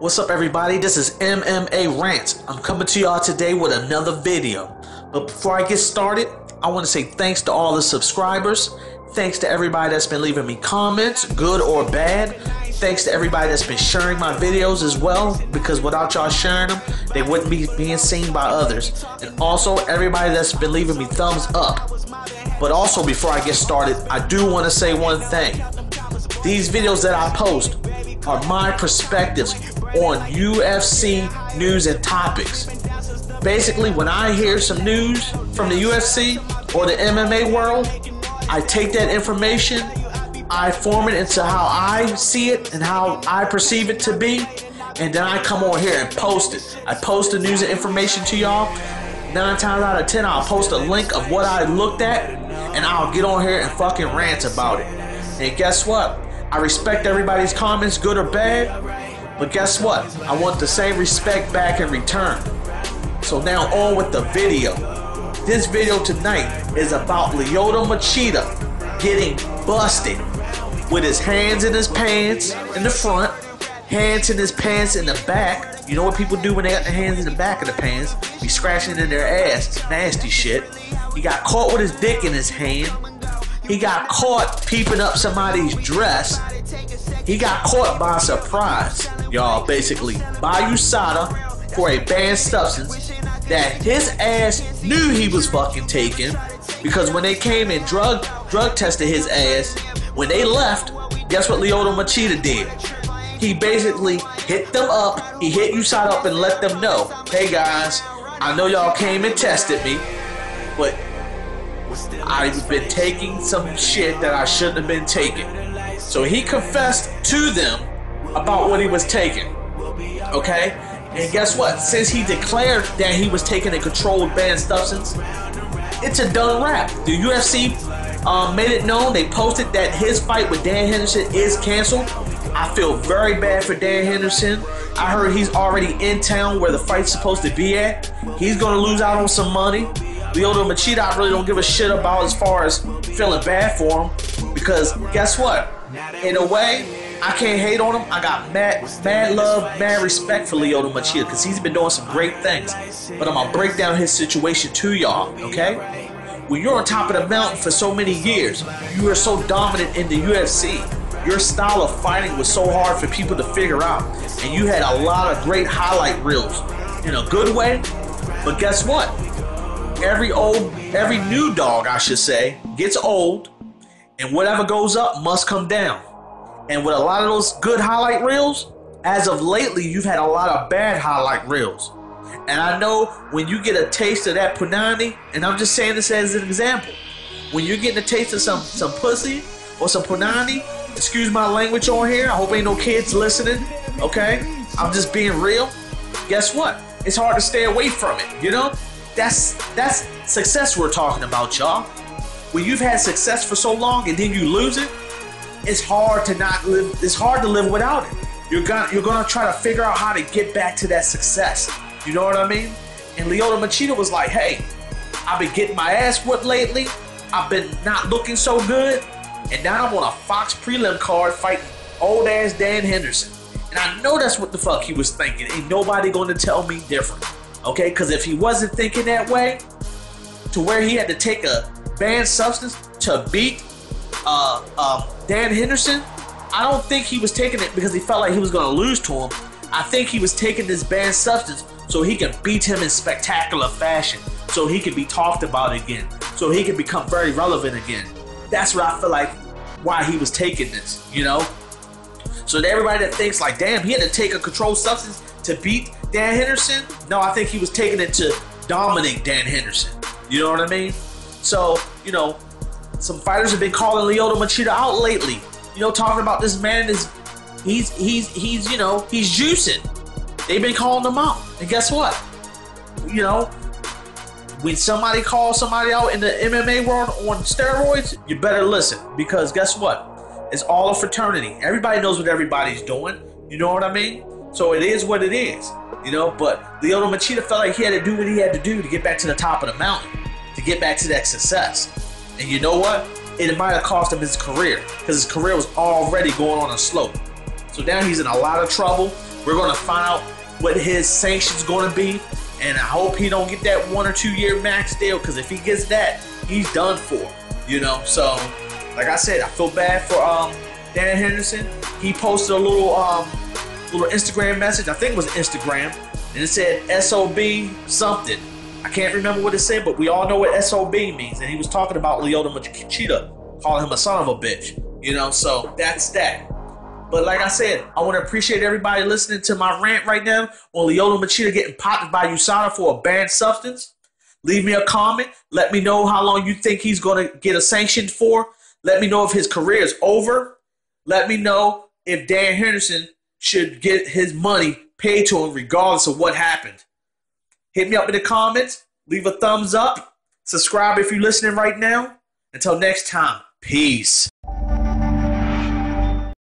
What's up, everybody? This is MMA Rants. I'm coming to y'all today with another video. But before I get started, I want to say thanks to all the subscribers. Thanks to everybody that's been leaving me comments, good or bad. Thanks to everybody that's been sharing my videos as well, because without y'all sharing them, they wouldn't be being seen by others. And also, everybody that's been leaving me thumbs up. But also, before I get started, I do want to say one thing. These videos that I post are my perspectives on UFC news and topics. Basically, when I hear some news from the UFC or the MMA world, I take that information, I form it into how I see it and how I perceive it to be, and then I come on here and post it. I post the news and information to y'all. Nine times out of ten, I'll post a link of what I looked at, and I'll get on here and fucking rant about it. And guess what? I respect everybody's comments, good or bad. But guess what? I want the same respect back in return. So now on with the video. This video tonight is about Lyoto Machida getting busted with his hands in his pants in the front, hands in his pants in the back. You know what people do when they got their hands in the back of the pants? Be scratching in their ass. It's nasty shit. He got caught with his dick in his hand. He got caught peeping up somebody's dress. He got caught by surprise, y'all, basically, by USADA for a banned substance that his ass knew he was fucking taking because when they came and drug drug tested his ass, when they left, guess what Lyoto Machida did? He basically hit them up, he hit USADA up and let them know, hey guys, I know y'all came and tested me, but I've been taking some shit that I shouldn't have been taking. So he confessed to them about what he was taking. Okay? And guess what? Since he declared that he was taking a controlled banned substance, it's a done wrap. The UFC um, made it known. They posted that his fight with Dan Henderson is canceled. I feel very bad for Dan Henderson. I heard he's already in town where the fight's supposed to be at. He's going to lose out on some money. Lyoto Machida, I really don't give a shit about as far as feeling bad for him. Because guess what? In a way, I can't hate on him. I got mad, mad love, mad respect for Lyoto Machida because he's been doing some great things. But I'm gonna break down his situation to y'all, okay? When you're on top of the mountain for so many years, you are so dominant in the UFC. Your style of fighting was so hard for people to figure out, and you had a lot of great highlight reels in a good way. But guess what? Every old, every new dog, I should say, gets old, and whatever goes up must come down. And with a lot of those good highlight reels, as of lately, you've had a lot of bad highlight reels. And I know when you get a taste of that punani, and I'm just saying this as an example, when you're getting a taste of some some pussy or some punani, excuse my language on here. I hope ain't no kids listening. Okay, I'm just being real. Guess what? It's hard to stay away from it. You know, that's that's success we're talking about, y'all. When you've had success for so long and then you lose it, it's hard to not live. It's hard to live without it. You're gonna you're gonna try to figure out how to get back to that success. You know what I mean? And Lyoto Machida was like, "Hey, I've been getting my ass whipped lately. I've been not looking so good, and now I'm on a Fox prelim card fighting old ass Dan Henderson. And I know that's what the fuck he was thinking. Ain't nobody gonna tell me different. Okay? Because if he wasn't thinking that way, to where he had to take a banned substance to beat uh, uh, Dan Henderson, I don't think he was taking it because he felt like he was going to lose to him. I think he was taking this banned substance so he can beat him in spectacular fashion, so he can be talked about again, so he can become very relevant again. That's where I feel like why he was taking this, you know? So to everybody that thinks like, damn, he had to take a controlled substance to beat Dan Henderson, no, I think he was taking it to dominate Dan Henderson. You know what I mean? So, you know, some fighters have been calling Lyoto Machida out lately. You know, talking about this man is he's he's he's you know he's juicing. They've been calling him out, and guess what? You know, when somebody calls somebody out in the MMA world on steroids, you better listen because guess what? It's all a fraternity. Everybody knows what everybody's doing. You know what I mean? So it is what it is. You know, but Lyoto Machida felt like he had to do what he had to do to get back to the top of the mountain, to get back to that success. And you know what? It might have cost him his career because his career was already going on a slope. So now he's in a lot of trouble. We're gonna find out what his sanctions gonna be, and I hope he don't get that one or two year max deal. Because if he gets that, he's done for. You know. So, like I said, I feel bad for um, Dan Henderson. He posted a little um, little Instagram message. I think it was Instagram, and it said SOB something. I can't remember what it said, but we all know what SOB means. And he was talking about Lyoto Machida, calling him a son of a bitch. You know, so that's that. But like I said, I want to appreciate everybody listening to my rant right now on Lyoto Machida getting popped by USADA for a banned substance. Leave me a comment. Let me know how long you think he's going to get a sanction for. Let me know if his career is over. Let me know if Dan Henderson should get his money paid to him regardless of what happened. Hit me up in the comments. Leave a thumbs up. Subscribe if you're listening right now. Until next time, peace.